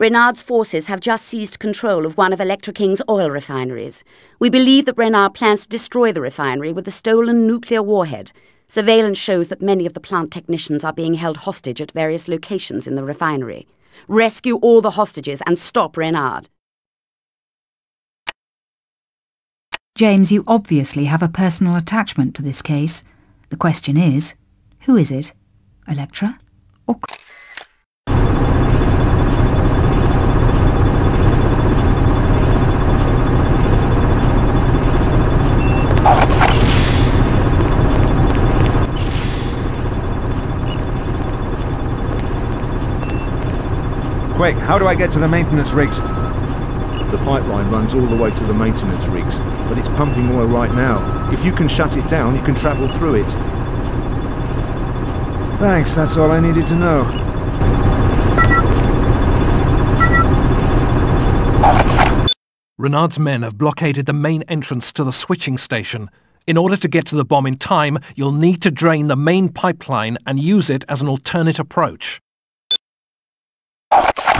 Renard's forces have just seized control of one of Elektra King's oil refineries. We believe that Renard plans to destroy the refinery with a stolen nuclear warhead. Surveillance shows that many of the plant technicians are being held hostage at various locations in the refinery. Rescue all the hostages and stop Renard. James, you obviously have a personal attachment to this case. The question is, who is it? Elektra or... Quick, how do I get to the maintenance rigs? The pipeline runs all the way to the maintenance rigs, but it's pumping oil right now. If you can shut it down, you can travel through it. Thanks, that's all I needed to know. Renard's men have blockaded the main entrance to the switching station. In order to get to the bomb in time, you'll need to drain the main pipeline and use it as an alternate approach.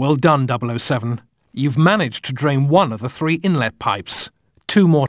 Well done, 007. You've managed to drain one of the three inlet pipes. Two more...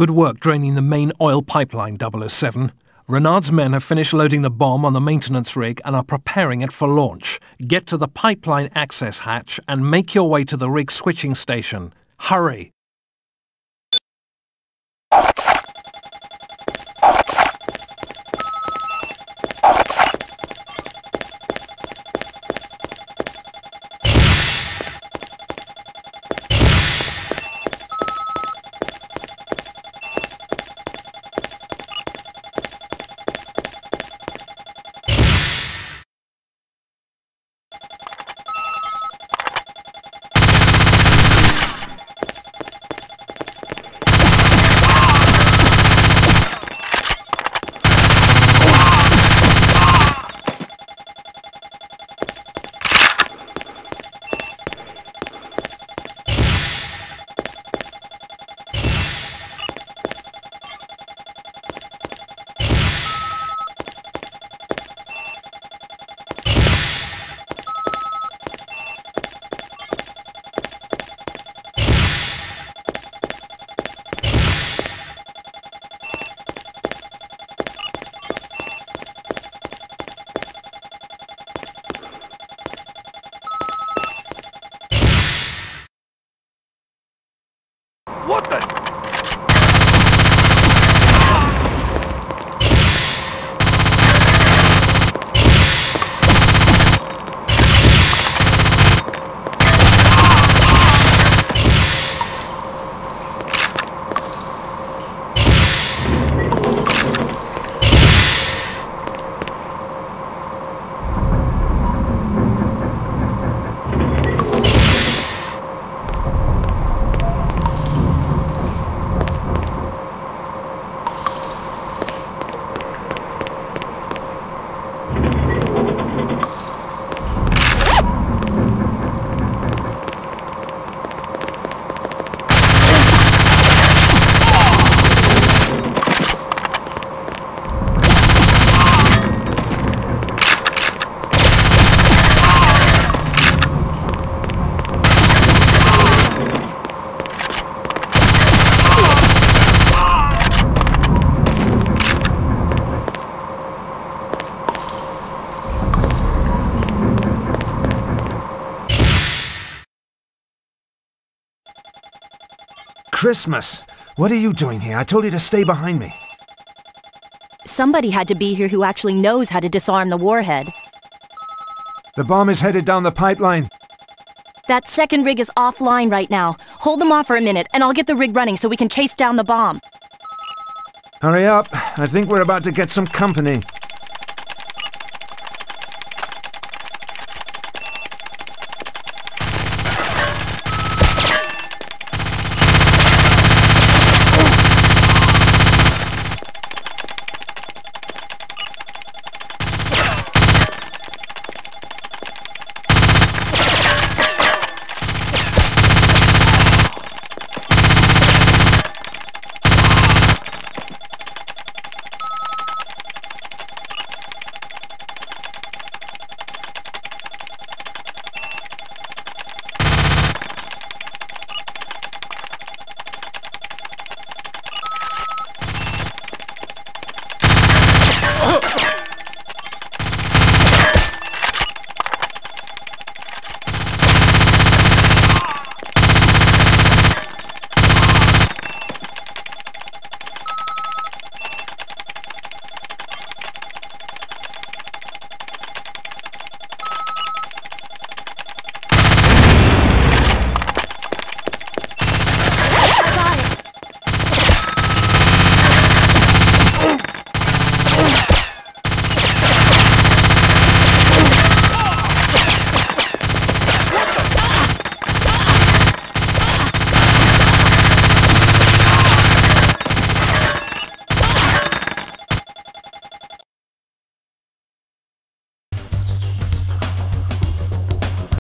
Good work draining the main oil pipeline, 007. Renard's men have finished loading the bomb on the maintenance rig and are preparing it for launch. Get to the pipeline access hatch and make your way to the rig switching station. Hurry! What the? Christmas! What are you doing here? I told you to stay behind me. Somebody had to be here who actually knows how to disarm the warhead. The bomb is headed down the pipeline. That second rig is offline right now. Hold them off for a minute, and I'll get the rig running so we can chase down the bomb. Hurry up. I think we're about to get some company.